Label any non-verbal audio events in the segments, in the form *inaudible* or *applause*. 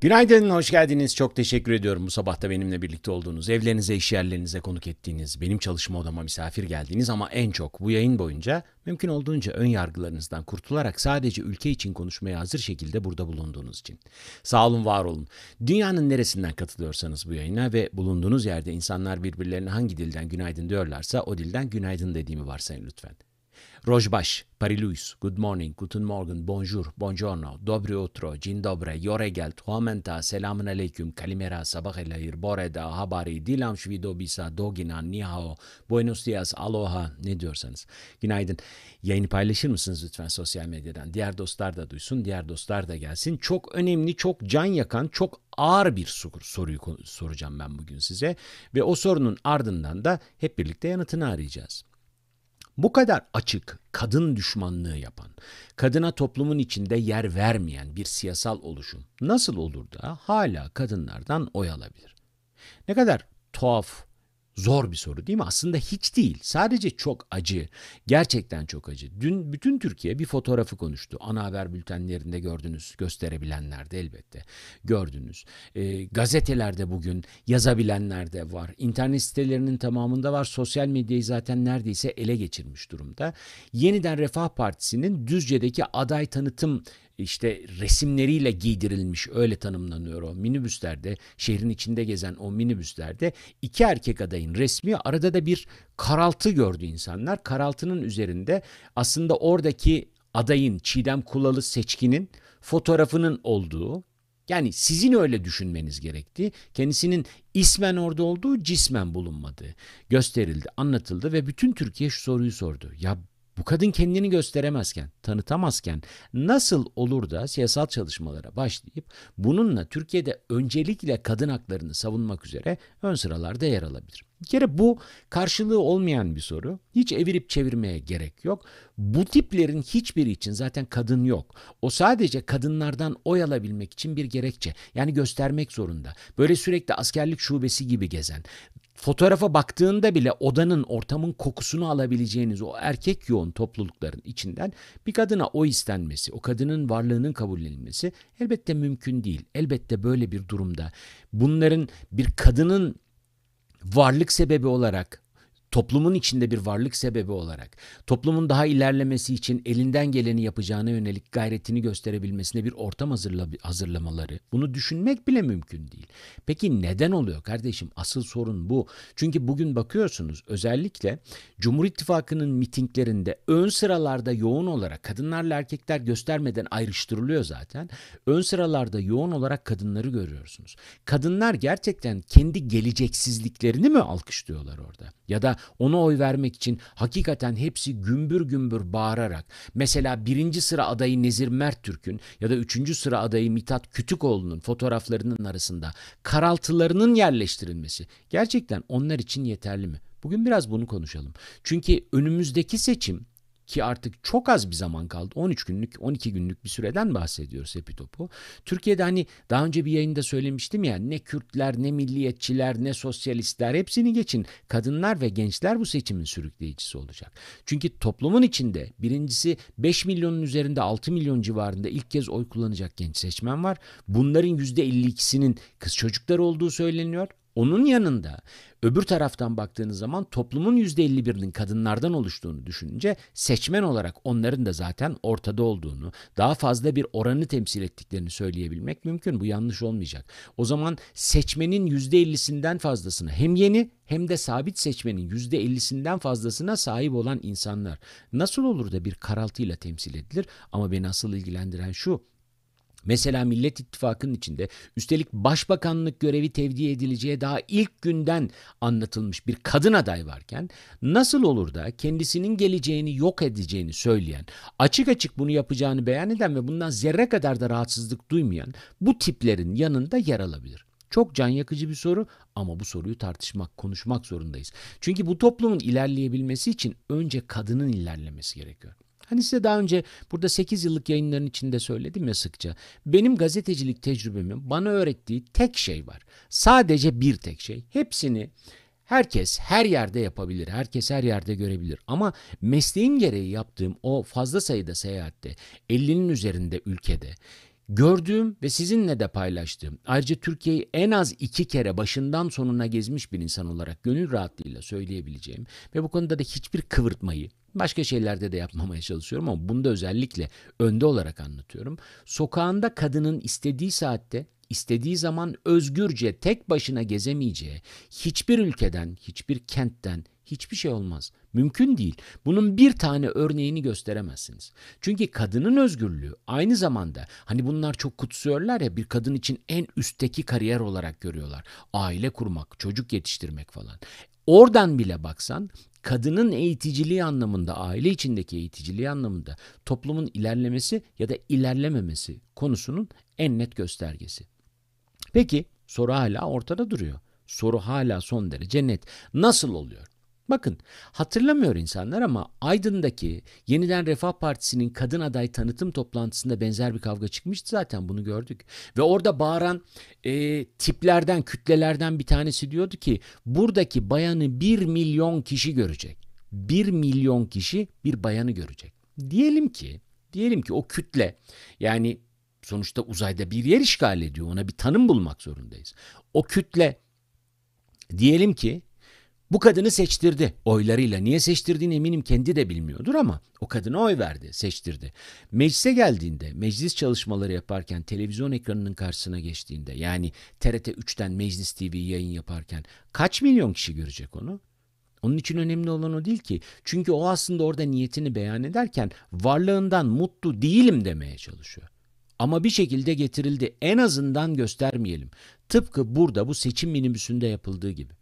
Günaydın, hoş geldiniz. Çok teşekkür ediyorum bu sabah da benimle birlikte olduğunuz, evlerinize, iş yerlerinize konuk ettiğiniz, benim çalışma odama misafir geldiğiniz ama en çok bu yayın boyunca mümkün olduğunca ön yargılarınızdan kurtularak sadece ülke için konuşmaya hazır şekilde burada bulunduğunuz için. Sağ olun, var olun. Dünyanın neresinden katılıyorsanız bu yayına ve bulunduğunuz yerde insanlar birbirlerine hangi dilden günaydın diyorlarsa o dilden günaydın dediğimi varsayın lütfen. Rojbaş, Pariluis, Good morning, Guten Morgen, Bonjour, Buongiorno, Dobry utro, Dzień dobry, Yoregel, Tuamenta, Selamun aleyküm, Kalimera, Sabah elayir, Boreda, Habari, Dilam Şvido Bisa, Dogina, Nihao, Buenos dias, Aloha ne diyorsanız. Günaydın. Yayını paylaşır mısınız lütfen sosyal medyadan? Diğer dostlar da duysun, diğer dostlar da gelsin. Çok önemli, çok can yakan, çok ağır bir soruyu soracağım ben bugün size. Ve o sorunun ardından da hep birlikte yanıtını arayacağız. Bu kadar açık kadın düşmanlığı yapan, kadına toplumun içinde yer vermeyen bir siyasal oluşum nasıl olur da hala kadınlardan oy alabilir? Ne kadar tuhaf, Zor bir soru değil mi? Aslında hiç değil. Sadece çok acı. Gerçekten çok acı. Dün bütün Türkiye bir fotoğrafı konuştu. Ana haber bültenlerinde gördünüz. Gösterebilenler de elbette. Gördünüz. E, gazetelerde bugün yazabilenler de var. İnternet sitelerinin tamamında var. Sosyal medyayı zaten neredeyse ele geçirmiş durumda. Yeniden Refah Partisi'nin Düzce'deki aday tanıtım işte resimleriyle giydirilmiş öyle tanımlanıyor o minibüslerde şehrin içinde gezen o minibüslerde iki erkek adayın resmi arada da bir karaltı gördü insanlar. Karaltının üzerinde aslında oradaki adayın Çiğdem Kulalı seçkinin fotoğrafının olduğu yani sizin öyle düşünmeniz gerekti. Kendisinin ismen orada olduğu cismen bulunmadığı gösterildi, anlatıldı ve bütün Türkiye şu soruyu sordu. Ya bu kadın kendini gösteremezken, tanıtamazken nasıl olur da siyasal çalışmalara başlayıp bununla Türkiye'de öncelikle kadın haklarını savunmak üzere ön sıralarda yer alabilir? Bir kere bu karşılığı olmayan bir soru. Hiç evirip çevirmeye gerek yok. Bu tiplerin hiçbiri için zaten kadın yok. O sadece kadınlardan oy alabilmek için bir gerekçe. Yani göstermek zorunda. Böyle sürekli askerlik şubesi gibi gezen, fotoğrafa baktığında bile odanın, ortamın kokusunu alabileceğiniz o erkek yoğun toplulukların içinden bir kadına o istenmesi, o kadının varlığının kabullenilmesi elbette mümkün değil. Elbette böyle bir durumda bunların bir kadının varlık sebebi olarak toplumun içinde bir varlık sebebi olarak toplumun daha ilerlemesi için elinden geleni yapacağına yönelik gayretini gösterebilmesine bir ortam hazırla, hazırlamaları bunu düşünmek bile mümkün değil. Peki neden oluyor kardeşim? Asıl sorun bu. Çünkü bugün bakıyorsunuz özellikle Cumhur İttifakı'nın mitinglerinde ön sıralarda yoğun olarak kadınlarla erkekler göstermeden ayrıştırılıyor zaten. Ön sıralarda yoğun olarak kadınları görüyorsunuz. Kadınlar gerçekten kendi geleceksizliklerini mi alkışlıyorlar orada? Ya da ona oy vermek için hakikaten hepsi gümbür gümbür bağırarak mesela birinci sıra adayı Nezir Mert Türk'ün ya da üçüncü sıra adayı Mithat Kütükoğlu'nun fotoğraflarının arasında karaltılarının yerleştirilmesi gerçekten onlar için yeterli mi? Bugün biraz bunu konuşalım. Çünkü önümüzdeki seçim ki artık çok az bir zaman kaldı. 13 günlük, 12 günlük bir süreden bahsediyoruz hepi topu. Türkiye'de hani daha önce bir yayında söylemiştim ya ne Kürtler, ne milliyetçiler, ne sosyalistler hepsini geçin. Kadınlar ve gençler bu seçimin sürükleyicisi olacak. Çünkü toplumun içinde birincisi 5 milyonun üzerinde 6 milyon civarında ilk kez oy kullanacak genç seçmen var. Bunların %52'sinin kız çocukları olduğu söyleniyor. Onun yanında öbür taraftan baktığınız zaman toplumun %51'inin kadınlardan oluştuğunu düşününce seçmen olarak onların da zaten ortada olduğunu, daha fazla bir oranı temsil ettiklerini söyleyebilmek mümkün. Bu yanlış olmayacak. O zaman seçmenin %50'sinden fazlasını hem yeni hem de sabit seçmenin %50'sinden fazlasına sahip olan insanlar nasıl olur da bir karaltıyla temsil edilir? Ama beni asıl ilgilendiren şu Mesela Millet İttifakı'nın içinde üstelik başbakanlık görevi tevdi edileceği daha ilk günden anlatılmış bir kadın aday varken nasıl olur da kendisinin geleceğini yok edeceğini söyleyen, açık açık bunu yapacağını beyan eden ve bundan zerre kadar da rahatsızlık duymayan bu tiplerin yanında yer alabilir? Çok can yakıcı bir soru ama bu soruyu tartışmak, konuşmak zorundayız. Çünkü bu toplumun ilerleyebilmesi için önce kadının ilerlemesi gerekiyor. Hani size daha önce burada 8 yıllık yayınların içinde söyledim ya sıkça. Benim gazetecilik tecrübemin bana öğrettiği tek şey var. Sadece bir tek şey. Hepsini herkes her yerde yapabilir. Herkes her yerde görebilir. Ama mesleğim gereği yaptığım o fazla sayıda seyahatte 50'nin üzerinde ülkede Gördüğüm ve sizinle de paylaştığım, ayrıca Türkiye'yi en az iki kere başından sonuna gezmiş bir insan olarak gönül rahatlığıyla söyleyebileceğim ve bu konuda da hiçbir kıvırtmayı, başka şeylerde de yapmamaya çalışıyorum ama bunda özellikle önde olarak anlatıyorum. Sokağında kadının istediği saatte istediği zaman özgürce tek başına gezemeyeceği hiçbir ülkeden, hiçbir kentten hiçbir şey olmaz. Mümkün değil. Bunun bir tane örneğini gösteremezsiniz. Çünkü kadının özgürlüğü aynı zamanda hani bunlar çok kutsuyorlar ya bir kadın için en üstteki kariyer olarak görüyorlar. Aile kurmak, çocuk yetiştirmek falan. Oradan bile baksan kadının eğiticiliği anlamında, aile içindeki eğiticiliği anlamında toplumun ilerlemesi ya da ilerlememesi konusunun en net göstergesi. Peki soru hala ortada duruyor. Soru hala son derece net. Nasıl oluyor? Bakın hatırlamıyor insanlar ama Aydın'daki Yeniden Refah Partisi'nin kadın aday tanıtım toplantısında benzer bir kavga çıkmıştı zaten bunu gördük. Ve orada bağıran e, tiplerden, kütlelerden bir tanesi diyordu ki buradaki bayanı bir milyon kişi görecek. Bir milyon kişi bir bayanı görecek. Diyelim ki, diyelim ki o kütle yani sonuçta uzayda bir yer işgal ediyor ona bir tanım bulmak zorundayız. O kütle diyelim ki bu kadını seçtirdi oylarıyla. Niye seçtirdiğini eminim kendi de bilmiyordur ama o kadına oy verdi, seçtirdi. Meclise geldiğinde, meclis çalışmaları yaparken, televizyon ekranının karşısına geçtiğinde yani TRT 3'ten Meclis TV yayın yaparken kaç milyon kişi görecek onu? Onun için önemli olan o değil ki. Çünkü o aslında orada niyetini beyan ederken varlığından mutlu değilim demeye çalışıyor. Ama bir şekilde getirildi. En azından göstermeyelim. Tıpkı burada bu seçim minibüsünde yapıldığı gibi.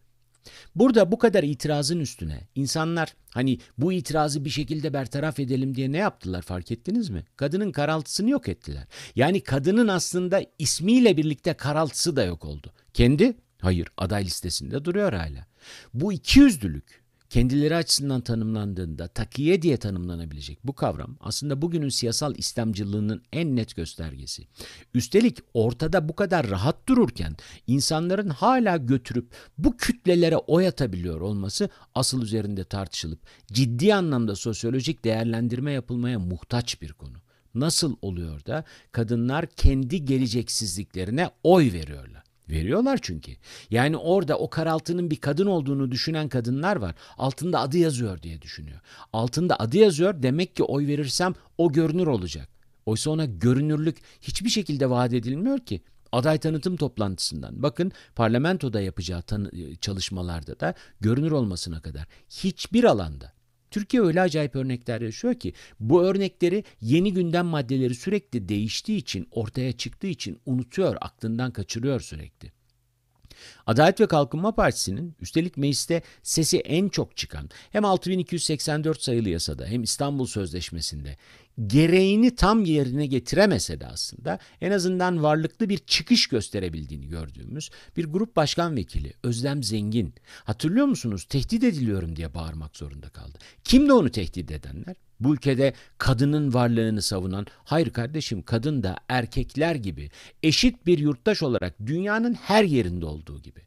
Burada bu kadar itirazın üstüne insanlar hani bu itirazı bir şekilde bertaraf edelim diye ne yaptılar fark ettiniz mi? Kadının karaltısını yok ettiler. Yani kadının aslında ismiyle birlikte karaltısı da yok oldu. Kendi hayır aday listesinde duruyor hala. Bu ikiyüzlülük kendileri açısından tanımlandığında takiye diye tanımlanabilecek bu kavram aslında bugünün siyasal İslamcılığının en net göstergesi. Üstelik ortada bu kadar rahat dururken insanların hala götürüp bu kütlelere oy atabiliyor olması asıl üzerinde tartışılıp ciddi anlamda sosyolojik değerlendirme yapılmaya muhtaç bir konu. Nasıl oluyor da kadınlar kendi geleceksizliklerine oy veriyorlar? Veriyorlar çünkü. Yani orada o karaltının bir kadın olduğunu düşünen kadınlar var. Altında adı yazıyor diye düşünüyor. Altında adı yazıyor demek ki oy verirsem o görünür olacak. Oysa ona görünürlük hiçbir şekilde vaat edilmiyor ki. Aday tanıtım toplantısından bakın parlamentoda yapacağı çalışmalarda da görünür olmasına kadar hiçbir alanda Türkiye öyle acayip örnekler yaşıyor ki bu örnekleri yeni gündem maddeleri sürekli değiştiği için ortaya çıktığı için unutuyor, aklından kaçırıyor sürekli. Adalet ve Kalkınma Partisi'nin üstelik mecliste sesi en çok çıkan hem 6284 sayılı yasada hem İstanbul Sözleşmesi'nde gereğini tam yerine getiremese de aslında en azından varlıklı bir çıkış gösterebildiğini gördüğümüz bir grup başkan vekili Özlem Zengin. Hatırlıyor musunuz? Tehdit ediliyorum diye bağırmak zorunda kaldı. Kimdi onu tehdit edenler? Bu ülkede kadının varlığını savunan, hayır kardeşim kadın da erkekler gibi eşit bir yurttaş olarak dünyanın her yerinde olduğu gibi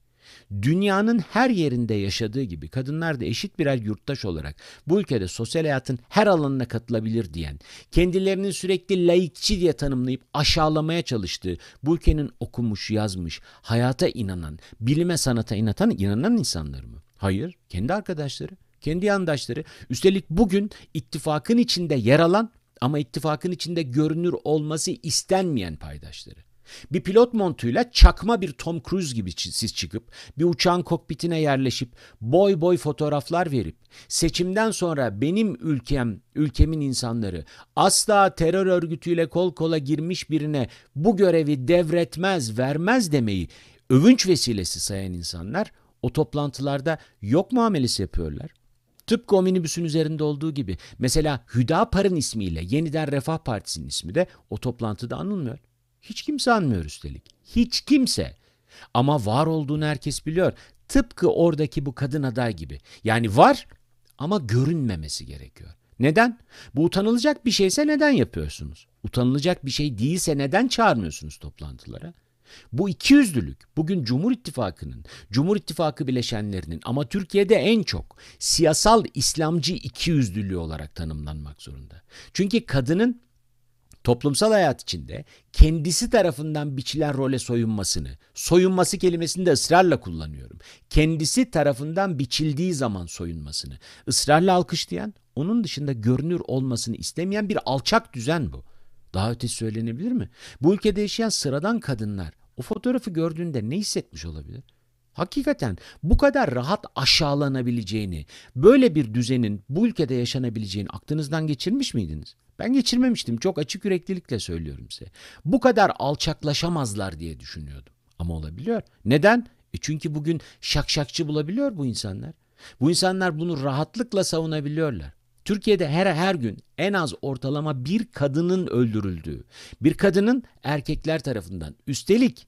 dünyanın her yerinde yaşadığı gibi kadınlar da eşit birer yurttaş olarak bu ülkede sosyal hayatın her alanına katılabilir diyen, kendilerini sürekli laikçi diye tanımlayıp aşağılamaya çalıştığı, bu ülkenin okumuş, yazmış, hayata inanan, bilime sanata inanan, inanan insanlar mı? Hayır, kendi arkadaşları, kendi yandaşları. Üstelik bugün ittifakın içinde yer alan ama ittifakın içinde görünür olması istenmeyen paydaşları. Bir pilot montuyla çakma bir Tom Cruise gibi siz çıkıp bir uçağın kokpitine yerleşip boy boy fotoğraflar verip seçimden sonra benim ülkem, ülkemin insanları asla terör örgütüyle kol kola girmiş birine bu görevi devretmez, vermez demeyi övünç vesilesi sayan insanlar o toplantılarda yok muamelesi yapıyorlar. Tıpkı o minibüsün üzerinde olduğu gibi. Mesela Hüdapar'ın ismiyle Yeniden Refah Partisi'nin ismi de o toplantıda anılmıyor. Hiç kimse anmıyor üstelik. Hiç kimse. Ama var olduğunu herkes biliyor. Tıpkı oradaki bu kadın aday gibi. Yani var ama görünmemesi gerekiyor. Neden? Bu utanılacak bir şeyse neden yapıyorsunuz? Utanılacak bir şey değilse neden çağırmıyorsunuz toplantılara? Bu ikiyüzlülük bugün Cumhur İttifakı'nın, Cumhur İttifakı bileşenlerinin ama Türkiye'de en çok siyasal İslamcı ikiyüzlülüğü olarak tanımlanmak zorunda. Çünkü kadının toplumsal hayat içinde kendisi tarafından biçilen role soyunmasını, soyunması kelimesini de ısrarla kullanıyorum. Kendisi tarafından biçildiği zaman soyunmasını, ısrarla alkışlayan, onun dışında görünür olmasını istemeyen bir alçak düzen bu. Daha ötesi söylenebilir mi? Bu ülkede yaşayan sıradan kadınlar o fotoğrafı gördüğünde ne hissetmiş olabilir? Hakikaten bu kadar rahat aşağılanabileceğini, böyle bir düzenin bu ülkede yaşanabileceğini aklınızdan geçirmiş miydiniz? Ben geçirmemiştim. Çok açık yüreklilikle söylüyorum size. Bu kadar alçaklaşamazlar diye düşünüyordum. Ama olabiliyor. Neden? E çünkü bugün şakşakçı bulabiliyor bu insanlar. Bu insanlar bunu rahatlıkla savunabiliyorlar. Türkiye'de her her gün en az ortalama bir kadının öldürüldüğü, bir kadının erkekler tarafından üstelik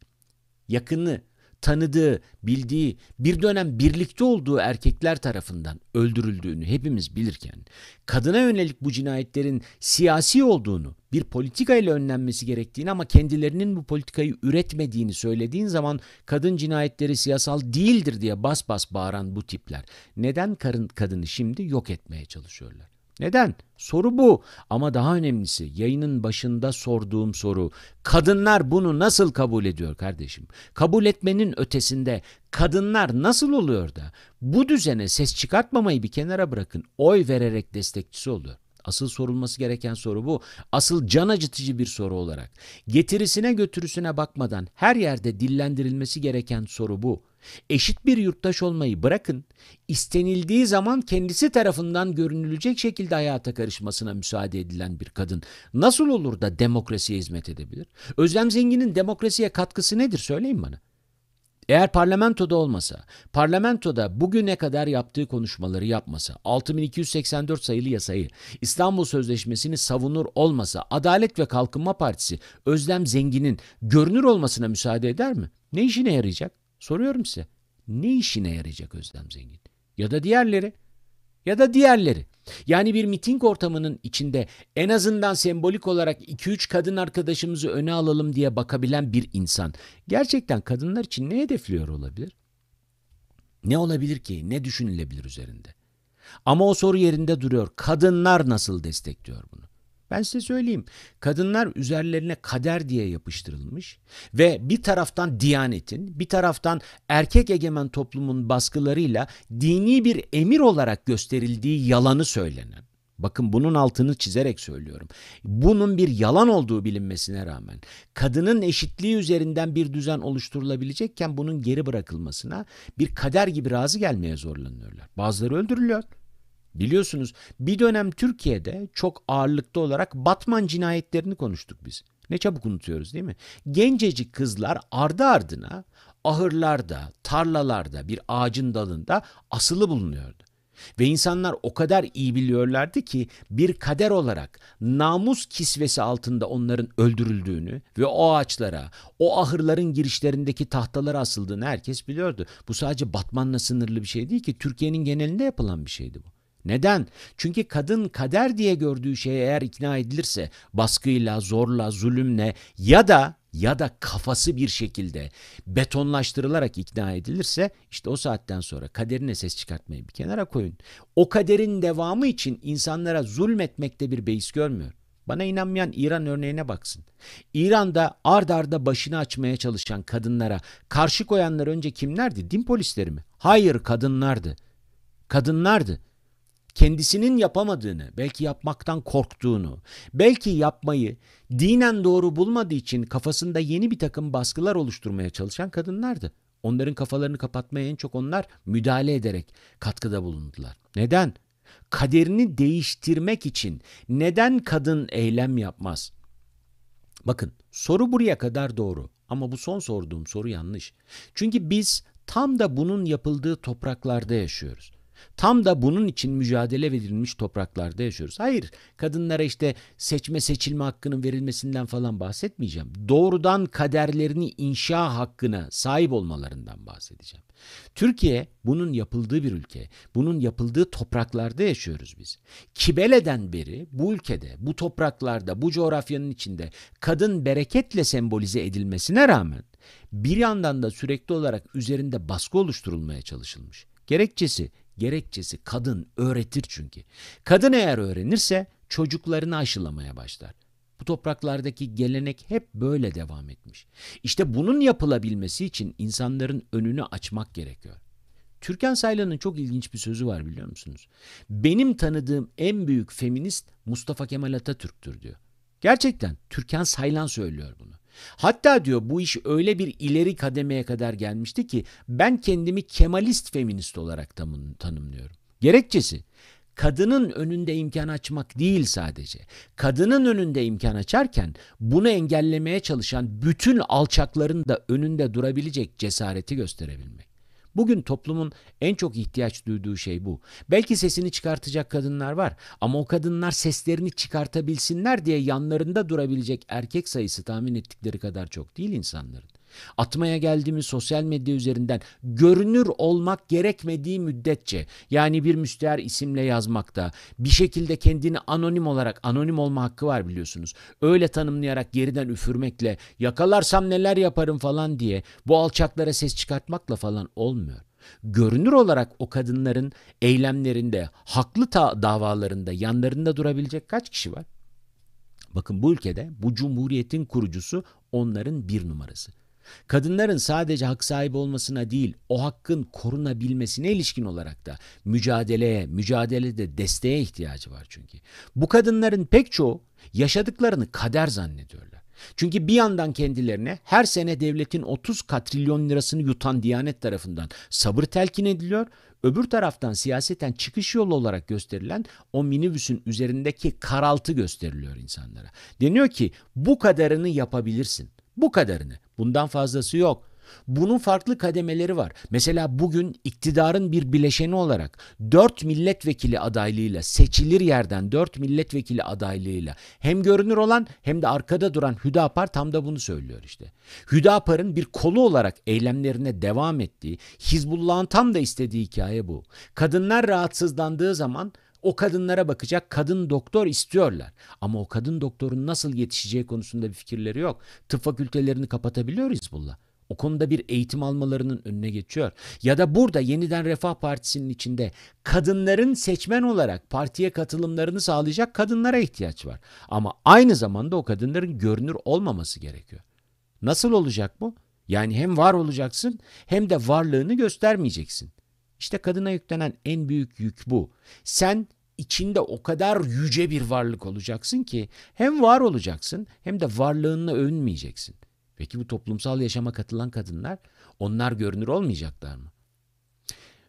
yakını, tanıdığı, bildiği, bir dönem birlikte olduğu erkekler tarafından öldürüldüğünü hepimiz bilirken, kadına yönelik bu cinayetlerin siyasi olduğunu, bir politika ile önlenmesi gerektiğini ama kendilerinin bu politikayı üretmediğini söylediğin zaman kadın cinayetleri siyasal değildir diye bas bas bağıran bu tipler neden karın kadını şimdi yok etmeye çalışıyorlar? Neden? Soru bu. Ama daha önemlisi yayının başında sorduğum soru. Kadınlar bunu nasıl kabul ediyor kardeşim? Kabul etmenin ötesinde kadınlar nasıl oluyor da bu düzene ses çıkartmamayı bir kenara bırakın oy vererek destekçisi oluyor? Asıl sorulması gereken soru bu. Asıl can acıtıcı bir soru olarak. Getirisine götürüsüne bakmadan her yerde dillendirilmesi gereken soru bu. Eşit bir yurttaş olmayı bırakın, istenildiği zaman kendisi tarafından görünülecek şekilde hayata karışmasına müsaade edilen bir kadın nasıl olur da demokrasiye hizmet edebilir? Özlem Zengin'in demokrasiye katkısı nedir söyleyin bana. Eğer parlamentoda olmasa, parlamentoda bugüne kadar yaptığı konuşmaları yapmasa, 6284 sayılı yasayı, İstanbul Sözleşmesi'ni savunur olmasa, Adalet ve Kalkınma Partisi Özlem Zengin'in görünür olmasına müsaade eder mi? Ne işine yarayacak? Soruyorum size. Ne işine yarayacak Özlem Zengin? Ya da diğerleri? Ya da diğerleri. Yani bir miting ortamının içinde en azından sembolik olarak 2-3 kadın arkadaşımızı öne alalım diye bakabilen bir insan gerçekten kadınlar için ne hedefliyor olabilir? Ne olabilir ki? Ne düşünülebilir üzerinde? Ama o soru yerinde duruyor. Kadınlar nasıl destekliyor bunu? Ben size söyleyeyim. Kadınlar üzerlerine kader diye yapıştırılmış ve bir taraftan diyanetin, bir taraftan erkek egemen toplumun baskılarıyla dini bir emir olarak gösterildiği yalanı söylenen. Bakın bunun altını çizerek söylüyorum. Bunun bir yalan olduğu bilinmesine rağmen kadının eşitliği üzerinden bir düzen oluşturulabilecekken bunun geri bırakılmasına bir kader gibi razı gelmeye zorlanıyorlar. Bazıları öldürülüyor. Biliyorsunuz bir dönem Türkiye'de çok ağırlıklı olarak Batman cinayetlerini konuştuk biz. Ne çabuk unutuyoruz değil mi? Gencecik kızlar ardı ardına ahırlarda, tarlalarda, bir ağacın dalında asılı bulunuyordu. Ve insanlar o kadar iyi biliyorlardı ki bir kader olarak namus kisvesi altında onların öldürüldüğünü ve o ağaçlara, o ahırların girişlerindeki tahtalara asıldığını herkes biliyordu. Bu sadece Batman'la sınırlı bir şey değil ki Türkiye'nin genelinde yapılan bir şeydi bu. Neden? Çünkü kadın kader diye gördüğü şeye eğer ikna edilirse baskıyla, zorla, zulümle ya da ya da kafası bir şekilde betonlaştırılarak ikna edilirse işte o saatten sonra kaderine ses çıkartmayı bir kenara koyun. O kaderin devamı için insanlara zulmetmekte bir beis görmüyor. Bana inanmayan İran örneğine baksın. İran'da ard arda başını açmaya çalışan kadınlara karşı koyanlar önce kimlerdi? Din polisleri mi? Hayır kadınlardı. Kadınlardı kendisinin yapamadığını, belki yapmaktan korktuğunu, belki yapmayı dinen doğru bulmadığı için kafasında yeni bir takım baskılar oluşturmaya çalışan kadınlardı. Onların kafalarını kapatmaya en çok onlar müdahale ederek katkıda bulundular. Neden? Kaderini değiştirmek için neden kadın eylem yapmaz? Bakın soru buraya kadar doğru ama bu son sorduğum soru yanlış. Çünkü biz tam da bunun yapıldığı topraklarda yaşıyoruz. Tam da bunun için mücadele verilmiş topraklarda yaşıyoruz. Hayır, kadınlara işte seçme seçilme hakkının verilmesinden falan bahsetmeyeceğim. Doğrudan kaderlerini inşa hakkına sahip olmalarından bahsedeceğim. Türkiye bunun yapıldığı bir ülke. Bunun yapıldığı topraklarda yaşıyoruz biz. Kibele'den beri bu ülkede, bu topraklarda, bu coğrafyanın içinde kadın bereketle sembolize edilmesine rağmen bir yandan da sürekli olarak üzerinde baskı oluşturulmaya çalışılmış. Gerekçesi Gerekçesi kadın öğretir çünkü. Kadın eğer öğrenirse çocuklarını aşılamaya başlar. Bu topraklardaki gelenek hep böyle devam etmiş. İşte bunun yapılabilmesi için insanların önünü açmak gerekiyor. Türkan Saylan'ın çok ilginç bir sözü var biliyor musunuz? Benim tanıdığım en büyük feminist Mustafa Kemal Atatürk'tür diyor. Gerçekten Türkan Saylan söylüyor bunu. Hatta diyor bu iş öyle bir ileri kademeye kadar gelmişti ki ben kendimi Kemalist feminist olarak tanımlıyorum. Gerekçesi kadının önünde imkan açmak değil sadece. Kadının önünde imkan açarken bunu engellemeye çalışan bütün alçakların da önünde durabilecek cesareti gösterebilmek. Bugün toplumun en çok ihtiyaç duyduğu şey bu. Belki sesini çıkartacak kadınlar var ama o kadınlar seslerini çıkartabilsinler diye yanlarında durabilecek erkek sayısı tahmin ettikleri kadar çok değil insanların. Atmaya geldiğimiz sosyal medya üzerinden görünür olmak gerekmediği müddetçe yani bir müstehar isimle yazmakta bir şekilde kendini anonim olarak anonim olma hakkı var biliyorsunuz. Öyle tanımlayarak geriden üfürmekle yakalarsam neler yaparım falan diye bu alçaklara ses çıkartmakla falan olmuyor. Görünür olarak o kadınların eylemlerinde, haklı davalarında yanlarında durabilecek kaç kişi var? Bakın bu ülkede bu cumhuriyetin kurucusu onların bir numarası. Kadınların sadece hak sahibi olmasına değil, o hakkın korunabilmesine ilişkin olarak da mücadeleye, mücadelede desteğe ihtiyacı var çünkü. Bu kadınların pek çoğu yaşadıklarını kader zannediyorlar. Çünkü bir yandan kendilerine her sene devletin 30 katrilyon lirasını yutan Diyanet tarafından sabır telkin ediliyor, öbür taraftan siyaseten çıkış yolu olarak gösterilen o minibüsün üzerindeki karaltı gösteriliyor insanlara. Deniyor ki bu kadarını yapabilirsin. Bu kadarını. Bundan fazlası yok. Bunun farklı kademeleri var. Mesela bugün iktidarın bir bileşeni olarak 4 milletvekili adaylığıyla seçilir yerden 4 milletvekili adaylığıyla hem görünür olan hem de arkada duran Hüdapar tam da bunu söylüyor işte. Hüdapar'ın bir kolu olarak eylemlerine devam ettiği, Hizbullah'ın tam da istediği hikaye bu. Kadınlar rahatsızlandığı zaman o kadınlara bakacak kadın doktor istiyorlar. Ama o kadın doktorun nasıl yetişeceği konusunda bir fikirleri yok. Tıp fakültelerini kapatabiliyor Hizbullah. O konuda bir eğitim almalarının önüne geçiyor. Ya da burada yeniden Refah Partisi'nin içinde kadınların seçmen olarak partiye katılımlarını sağlayacak kadınlara ihtiyaç var. Ama aynı zamanda o kadınların görünür olmaması gerekiyor. Nasıl olacak bu? Yani hem var olacaksın hem de varlığını göstermeyeceksin. İşte kadına yüklenen en büyük yük bu. Sen içinde o kadar yüce bir varlık olacaksın ki hem var olacaksın hem de varlığınla övünmeyeceksin. Peki bu toplumsal yaşama katılan kadınlar onlar görünür olmayacaklar mı?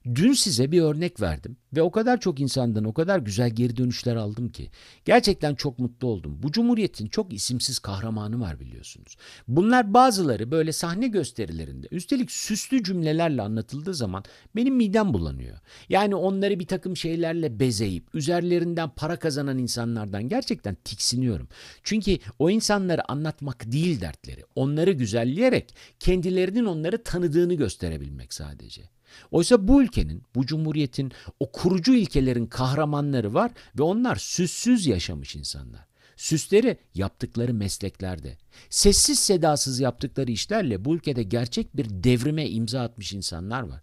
Dün size bir örnek verdim ve o kadar çok insandan o kadar güzel geri dönüşler aldım ki gerçekten çok mutlu oldum. Bu cumhuriyetin çok isimsiz kahramanı var biliyorsunuz. Bunlar bazıları böyle sahne gösterilerinde üstelik süslü cümlelerle anlatıldığı zaman benim midem bulanıyor. Yani onları bir takım şeylerle bezeyip üzerlerinden para kazanan insanlardan gerçekten tiksiniyorum. Çünkü o insanları anlatmak değil dertleri. Onları güzelleyerek kendilerinin onları tanıdığını gösterebilmek sadece. Oysa bu ülkenin, bu cumhuriyetin o kurucu ilkelerin kahramanları var ve onlar süssüz yaşamış insanlar. Süsleri yaptıkları mesleklerde, sessiz sedasız yaptıkları işlerle bu ülkede gerçek bir devrime imza atmış insanlar var.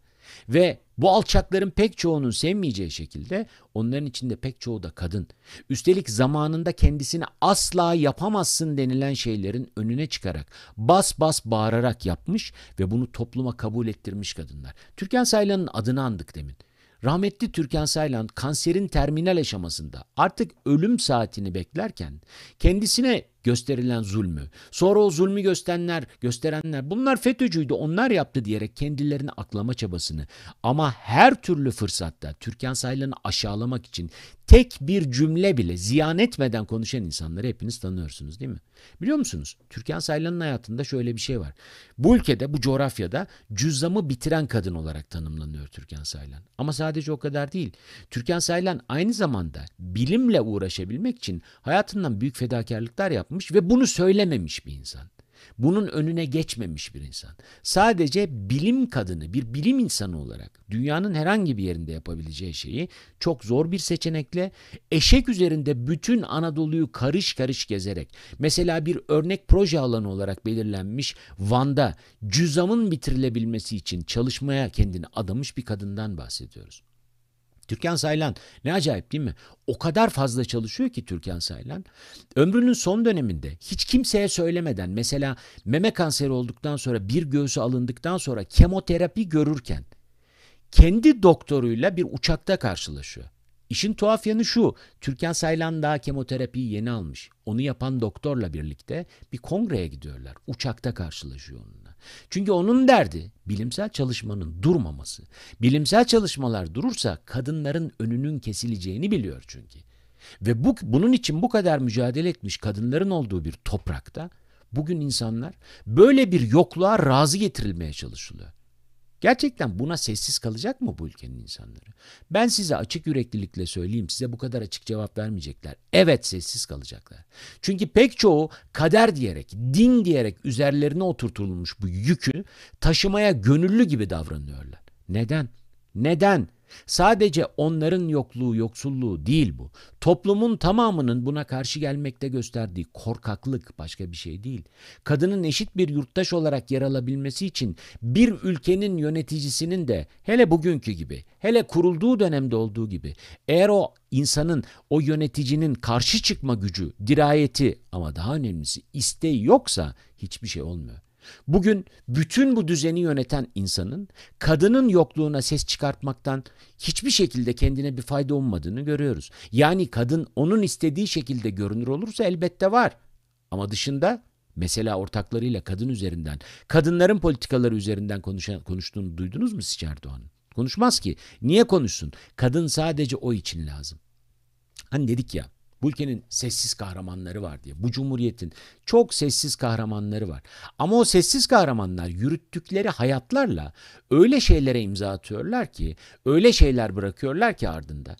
Ve bu alçakların pek çoğunun sevmeyeceği şekilde onların içinde pek çoğu da kadın. Üstelik zamanında kendisine asla yapamazsın denilen şeylerin önüne çıkarak bas bas bağırarak yapmış ve bunu topluma kabul ettirmiş kadınlar. Türkan Saylan'ın adını andık demin. Rahmetli Türkan Saylan kanserin terminal aşamasında artık ölüm saatini beklerken kendisine gösterilen zulmü, sonra o zulmü gösterenler, gösterenler bunlar FETÖ'cüydü onlar yaptı diyerek kendilerini aklama çabasını ama her türlü fırsatta Türkan Saylan'ı aşağılamak için tek bir cümle bile ziyan etmeden konuşan insanları hepiniz tanıyorsunuz değil mi? Biliyor musunuz? Türkan Saylan'ın hayatında şöyle bir şey var. Bu ülkede, bu coğrafyada cüzzamı bitiren kadın olarak tanımlanıyor Türkan Saylan. Ama sadece o kadar değil. Türkan Saylan aynı zamanda bilimle uğraşabilmek için hayatından büyük fedakarlıklar yapmış yapmış ve bunu söylememiş bir insan. Bunun önüne geçmemiş bir insan. Sadece bilim kadını, bir bilim insanı olarak dünyanın herhangi bir yerinde yapabileceği şeyi çok zor bir seçenekle eşek üzerinde bütün Anadolu'yu karış karış gezerek mesela bir örnek proje alanı olarak belirlenmiş Van'da cüzamın bitirilebilmesi için çalışmaya kendini adamış bir kadından bahsediyoruz. Türkan Saylan ne acayip değil mi? O kadar fazla çalışıyor ki Türkan Saylan. Ömrünün son döneminde hiç kimseye söylemeden mesela meme kanseri olduktan sonra bir göğsü alındıktan sonra kemoterapi görürken kendi doktoruyla bir uçakta karşılaşıyor. İşin tuhaf yanı şu, Türkan Saylan daha kemoterapiyi yeni almış. Onu yapan doktorla birlikte bir kongreye gidiyorlar. Uçakta karşılaşıyor onunla. Çünkü onun derdi bilimsel çalışmanın durmaması. Bilimsel çalışmalar durursa kadınların önünün kesileceğini biliyor çünkü. Ve bu, bunun için bu kadar mücadele etmiş kadınların olduğu bir toprakta bugün insanlar böyle bir yokluğa razı getirilmeye çalışılıyor. Gerçekten buna sessiz kalacak mı bu ülkenin insanları? Ben size açık yüreklilikle söyleyeyim, size bu kadar açık cevap vermeyecekler. Evet sessiz kalacaklar. Çünkü pek çoğu kader diyerek, din diyerek üzerlerine oturtulmuş bu yükü taşımaya gönüllü gibi davranıyorlar. Neden? Neden? Sadece onların yokluğu, yoksulluğu değil bu. Toplumun tamamının buna karşı gelmekte gösterdiği korkaklık başka bir şey değil. Kadının eşit bir yurttaş olarak yer alabilmesi için bir ülkenin yöneticisinin de hele bugünkü gibi, hele kurulduğu dönemde olduğu gibi eğer o insanın, o yöneticinin karşı çıkma gücü, dirayeti ama daha önemlisi isteği yoksa hiçbir şey olmuyor. Bugün bütün bu düzeni yöneten insanın kadının yokluğuna ses çıkartmaktan hiçbir şekilde kendine bir fayda olmadığını görüyoruz. Yani kadın onun istediği şekilde görünür olursa elbette var. Ama dışında mesela ortaklarıyla kadın üzerinden, kadınların politikaları üzerinden konuşan, konuştuğunu duydunuz mu siz Erdoğan'ın? Konuşmaz ki. Niye konuşsun? Kadın sadece o için lazım. Hani dedik ya bu ülkenin sessiz kahramanları var diye. Bu cumhuriyetin çok sessiz kahramanları var. Ama o sessiz kahramanlar yürüttükleri hayatlarla öyle şeylere imza atıyorlar ki, öyle şeyler bırakıyorlar ki ardında.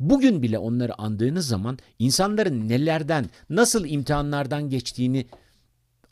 Bugün bile onları andığınız zaman insanların nelerden, nasıl imtihanlardan geçtiğini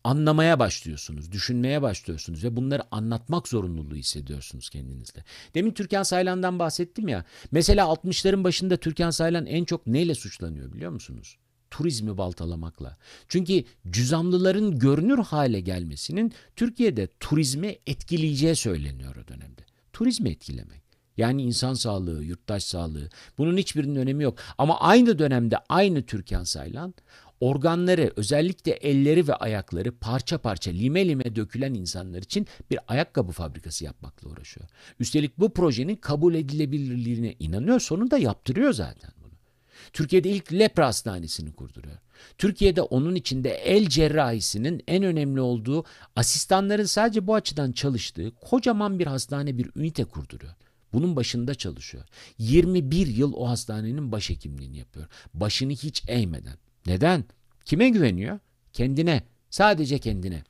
anlamaya başlıyorsunuz, düşünmeye başlıyorsunuz ve bunları anlatmak zorunluluğu hissediyorsunuz kendinizde. Demin Türkan Saylan'dan bahsettim ya. Mesela 60'ların başında Türkan Saylan en çok neyle suçlanıyor biliyor musunuz? Turizmi baltalamakla. Çünkü cüzamlıların görünür hale gelmesinin Türkiye'de turizmi etkileyeceği söyleniyor o dönemde. Turizmi etkilemek. Yani insan sağlığı, yurttaş sağlığı bunun hiçbirinin önemi yok. Ama aynı dönemde aynı Türkan Saylan organları özellikle elleri ve ayakları parça parça lime lime dökülen insanlar için bir ayakkabı fabrikası yapmakla uğraşıyor. Üstelik bu projenin kabul edilebilirliğine inanıyor sonunda yaptırıyor zaten bunu. Türkiye'de ilk lepra hastanesini kurduruyor. Türkiye'de onun içinde el cerrahisinin en önemli olduğu asistanların sadece bu açıdan çalıştığı kocaman bir hastane bir ünite kurduruyor. Bunun başında çalışıyor. 21 yıl o hastanenin başhekimliğini yapıyor. Başını hiç eğmeden. Neden? Kime güveniyor? Kendine. Sadece kendine.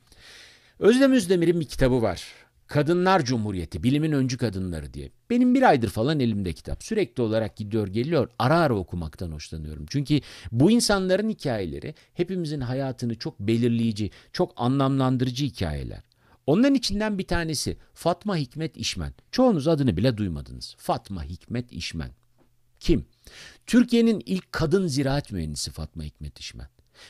Özlem Özdemir'in bir kitabı var. Kadınlar Cumhuriyeti, bilimin öncü kadınları diye. Benim bir aydır falan elimde kitap. Sürekli olarak gidiyor geliyor. Ara ara okumaktan hoşlanıyorum. Çünkü bu insanların hikayeleri hepimizin hayatını çok belirleyici, çok anlamlandırıcı hikayeler. Onların içinden bir tanesi Fatma Hikmet İşmen. Çoğunuz adını bile duymadınız. Fatma Hikmet İşmen. Kim? Türkiye'nin ilk kadın ziraat mühendisi Fatma Hikmet İşmen.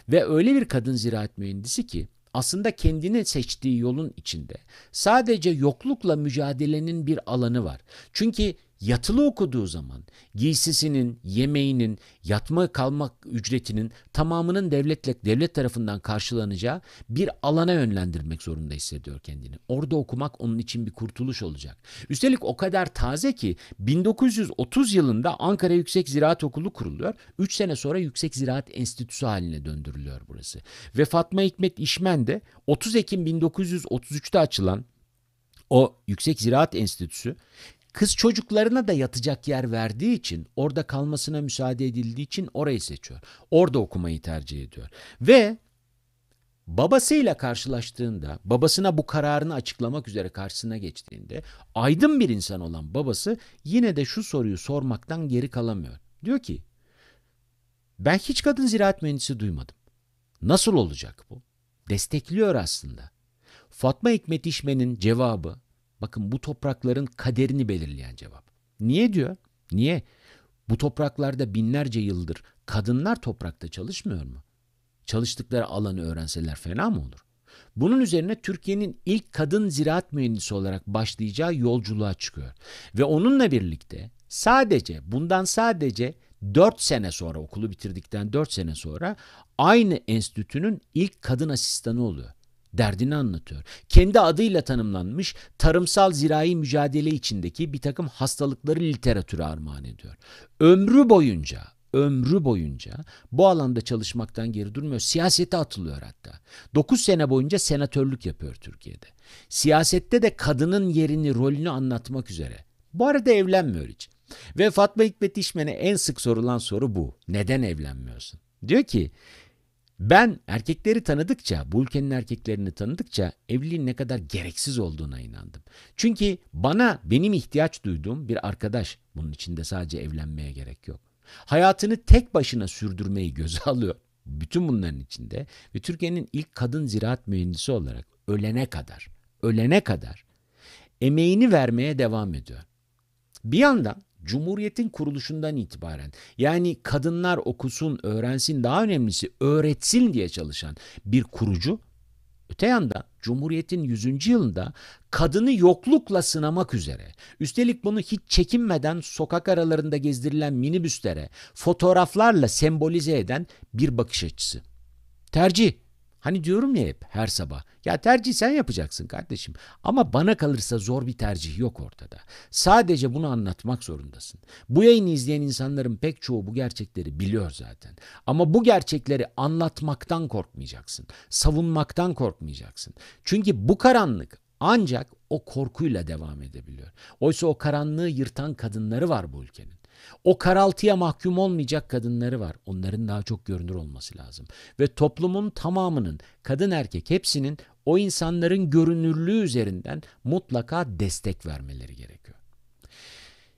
Ve öyle bir kadın ziraat mühendisi ki aslında kendini seçtiği yolun içinde sadece yoklukla mücadelenin bir alanı var. Çünkü yatılı okuduğu zaman giysisinin, yemeğinin, yatma kalmak ücretinin tamamının devletle devlet tarafından karşılanacağı bir alana yönlendirmek zorunda hissediyor kendini. Orada okumak onun için bir kurtuluş olacak. Üstelik o kadar taze ki 1930 yılında Ankara Yüksek Ziraat Okulu kuruluyor. 3 sene sonra Yüksek Ziraat Enstitüsü haline döndürülüyor burası. Ve Fatma Hikmet İşmen de 30 Ekim 1933'te açılan o Yüksek Ziraat Enstitüsü Kız çocuklarına da yatacak yer verdiği için, orada kalmasına müsaade edildiği için orayı seçiyor. Orada okumayı tercih ediyor. Ve babasıyla karşılaştığında, babasına bu kararını açıklamak üzere karşısına geçtiğinde, aydın bir insan olan babası yine de şu soruyu sormaktan geri kalamıyor. Diyor ki, ben hiç kadın ziraat mühendisi duymadım. Nasıl olacak bu? Destekliyor aslında. Fatma Hikmet İşmen'in cevabı Bakın bu toprakların kaderini belirleyen cevap. Niye diyor? Niye? Bu topraklarda binlerce yıldır kadınlar toprakta çalışmıyor mu? Çalıştıkları alanı öğrenseler fena mı olur? Bunun üzerine Türkiye'nin ilk kadın ziraat mühendisi olarak başlayacağı yolculuğa çıkıyor. Ve onunla birlikte sadece bundan sadece 4 sene sonra okulu bitirdikten 4 sene sonra aynı enstitünün ilk kadın asistanı oluyor. Derdini anlatıyor. Kendi adıyla tanımlanmış tarımsal zirai mücadele içindeki bir takım hastalıkları literatüre armağan ediyor. Ömrü boyunca ömrü boyunca bu alanda çalışmaktan geri durmuyor. Siyasete atılıyor hatta. 9 sene boyunca senatörlük yapıyor Türkiye'de. Siyasette de kadının yerini, rolünü anlatmak üzere. Bu arada evlenmiyor hiç. Ve Fatma Hikmet İşmen'e en sık sorulan soru bu. Neden evlenmiyorsun? Diyor ki ben erkekleri tanıdıkça, bu ülkenin erkeklerini tanıdıkça evliliğin ne kadar gereksiz olduğuna inandım. Çünkü bana benim ihtiyaç duyduğum bir arkadaş, bunun içinde sadece evlenmeye gerek yok. Hayatını tek başına sürdürmeyi göze *laughs* alıyor. Bütün bunların içinde ve Türkiye'nin ilk kadın ziraat mühendisi olarak ölene kadar, ölene kadar emeğini vermeye devam ediyor. Bir yandan Cumhuriyetin kuruluşundan itibaren yani kadınlar okusun, öğrensin, daha önemlisi öğretsin diye çalışan bir kurucu Öte yandan Cumhuriyet'in 100. yılında kadını yoklukla sınamak üzere, üstelik bunu hiç çekinmeden sokak aralarında gezdirilen minibüslere fotoğraflarla sembolize eden bir bakış açısı. Tercih. Hani diyorum ya hep her sabah. Ya tercih sen yapacaksın kardeşim. Ama bana kalırsa zor bir tercih yok ortada. Sadece bunu anlatmak zorundasın. Bu yayını izleyen insanların pek çoğu bu gerçekleri biliyor zaten. Ama bu gerçekleri anlatmaktan korkmayacaksın. Savunmaktan korkmayacaksın. Çünkü bu karanlık ancak o korkuyla devam edebiliyor. Oysa o karanlığı yırtan kadınları var bu ülkenin. O karaltıya mahkum olmayacak kadınları var. Onların daha çok görünür olması lazım. Ve toplumun tamamının, kadın erkek hepsinin o insanların görünürlüğü üzerinden mutlaka destek vermeleri gerekiyor.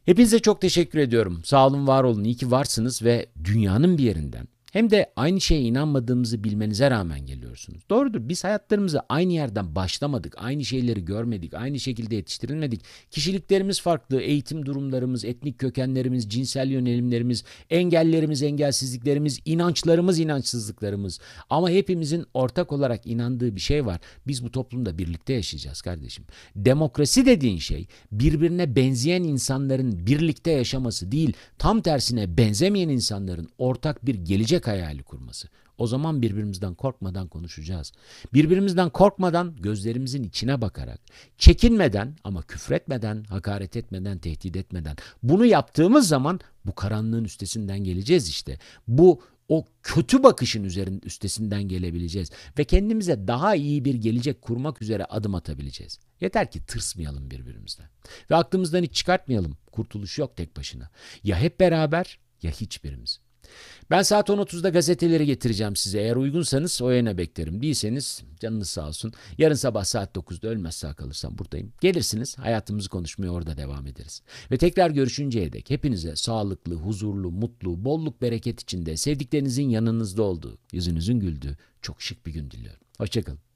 Hepinize çok teşekkür ediyorum. Sağ olun, var olun. İyi ki varsınız ve dünyanın bir yerinden hem de aynı şeye inanmadığımızı bilmenize rağmen geliyorsunuz. Doğrudur biz hayatlarımızı aynı yerden başlamadık, aynı şeyleri görmedik, aynı şekilde yetiştirilmedik. Kişiliklerimiz farklı, eğitim durumlarımız, etnik kökenlerimiz, cinsel yönelimlerimiz, engellerimiz, engelsizliklerimiz, inançlarımız, inançsızlıklarımız. Ama hepimizin ortak olarak inandığı bir şey var. Biz bu toplumda birlikte yaşayacağız kardeşim. Demokrasi dediğin şey birbirine benzeyen insanların birlikte yaşaması değil, tam tersine benzemeyen insanların ortak bir gelecek gelecek hayali kurması. O zaman birbirimizden korkmadan konuşacağız. Birbirimizden korkmadan gözlerimizin içine bakarak, çekinmeden ama küfretmeden, hakaret etmeden, tehdit etmeden. Bunu yaptığımız zaman bu karanlığın üstesinden geleceğiz işte. Bu o kötü bakışın üzerinin üstesinden gelebileceğiz ve kendimize daha iyi bir gelecek kurmak üzere adım atabileceğiz. Yeter ki tırsmayalım birbirimizden. Ve aklımızdan hiç çıkartmayalım. Kurtuluş yok tek başına. Ya hep beraber ya hiçbirimiz. Ben saat 10.30'da gazeteleri getireceğim size. Eğer uygunsanız o yana beklerim. Değilseniz canınız sağ olsun. Yarın sabah saat 9'da ölmez sağ kalırsam buradayım. Gelirsiniz hayatımızı konuşmaya orada devam ederiz. Ve tekrar görüşünceye dek hepinize sağlıklı, huzurlu, mutlu, bolluk bereket içinde sevdiklerinizin yanınızda olduğu, yüzünüzün güldüğü çok şık bir gün diliyorum. Hoşçakalın.